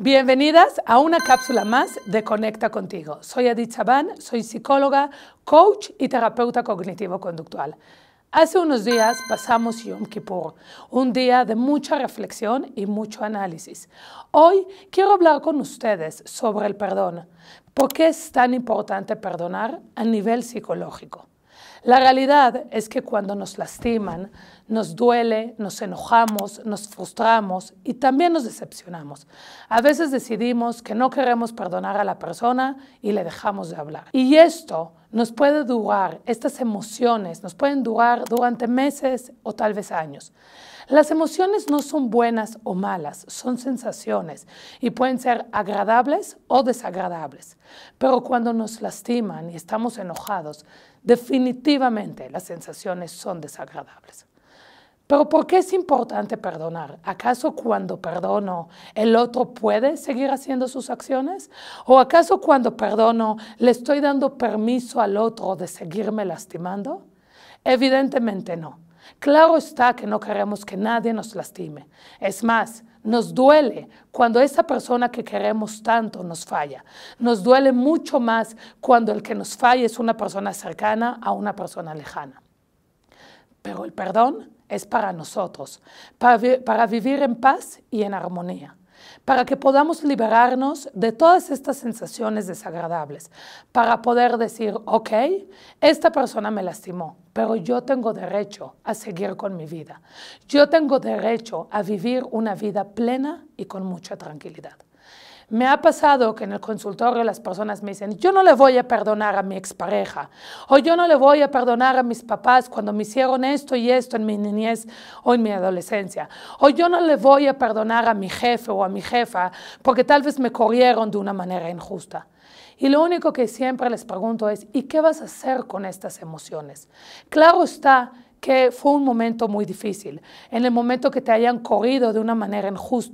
Bienvenidas a una cápsula más de Conecta contigo. Soy Adit Saban, soy psicóloga, coach y terapeuta cognitivo-conductual. Hace unos días pasamos Yom Kippur, un día de mucha reflexión y mucho análisis. Hoy quiero hablar con ustedes sobre el perdón. ¿Por qué es tan importante perdonar a nivel psicológico? La realidad es que cuando nos lastiman, nos duele, nos enojamos, nos frustramos y también nos decepcionamos. A veces decidimos que no queremos perdonar a la persona y le dejamos de hablar. Y esto nos puede durar, estas emociones nos pueden durar durante meses o tal vez años. Las emociones no son buenas o malas, son sensaciones y pueden ser agradables o desagradables. Pero cuando nos lastiman y estamos enojados, definitivamente las sensaciones son desagradables. Pero ¿por qué es importante perdonar? ¿Acaso cuando perdono el otro puede seguir haciendo sus acciones? ¿O acaso cuando perdono le estoy dando permiso al otro de seguirme lastimando? Evidentemente no. Claro está que no queremos que nadie nos lastime. Es más, nos duele cuando esa persona que queremos tanto nos falla. Nos duele mucho más cuando el que nos falla es una persona cercana a una persona lejana. Pero el perdón es para nosotros, para, vivir en paz y en armonía para que podamos liberarnos de todas estas sensaciones desagradables, para poder decir, ok, esta persona me lastimó, pero yo tengo derecho a seguir con mi vida. Yo tengo derecho a vivir una vida plena y con mucha tranquilidad. Me ha pasado que en el consultorio las personas me dicen, yo no le voy a perdonar a mi expareja, o yo no le voy a perdonar a mis papás cuando me hicieron esto y esto en mi niñez o en mi adolescencia, o yo no le voy a perdonar a mi jefe o a mi jefa porque tal vez me corrieron de una manera injusta. Y lo único que siempre les pregunto es, ¿y qué vas a hacer con estas emociones? Claro está que fue un momento muy difícil, en el momento que te hayan corrido de una manera injusta,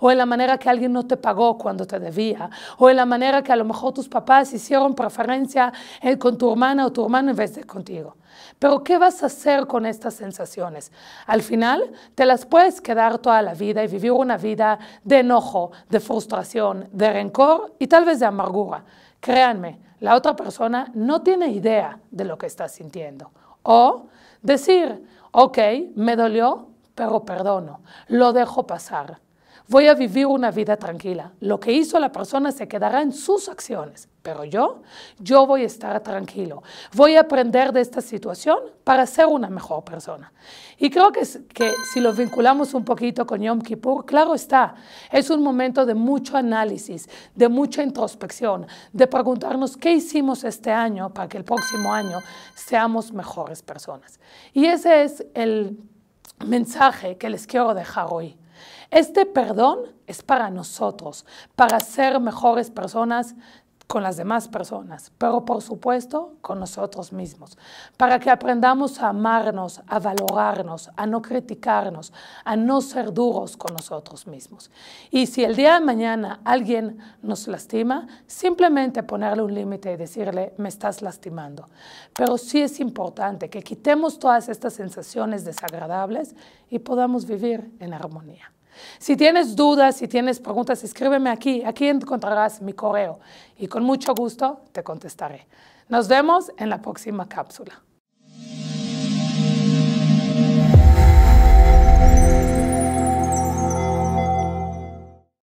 o en la manera que alguien no te pagó cuando te debía, o en la manera que a lo mejor tus papás hicieron preferencia eh, con tu hermana o tu hermano en vez de contigo. Pero ¿qué vas a hacer con estas sensaciones? Al final te las puedes quedar toda la vida y vivir una vida de enojo, de frustración, de rencor y tal vez de amargura. Créanme, la otra persona no tiene idea de lo que estás sintiendo. O Decir, ok, me dolió, pero perdono, lo dejo pasar. Voy a vivir una vida tranquila. Lo que hizo la persona se quedará en sus acciones, pero yo, yo voy a estar tranquilo. Voy a aprender de esta situación para ser una mejor persona. Y creo que, que si lo vinculamos un poquito con Yom Kippur, claro está, es un momento de mucho análisis, de mucha introspección, de preguntarnos qué hicimos este año para que el próximo año seamos mejores personas. Y ese es el mensaje que les quiero dejar hoy. Este perdón es para nosotros, para ser mejores personas con las demás personas, pero por supuesto con nosotros mismos, para que aprendamos a amarnos, a valorarnos, a no criticarnos, a no ser duros con nosotros mismos. Y si el día de mañana alguien nos lastima, simplemente ponerle un límite y decirle, me estás lastimando. Pero sí es importante que quitemos todas estas sensaciones desagradables y podamos vivir en armonía. Si tienes dudas, si tienes preguntas, escríbeme aquí. Aquí encontrarás mi correo y con mucho gusto te contestaré. Nos vemos en la próxima cápsula.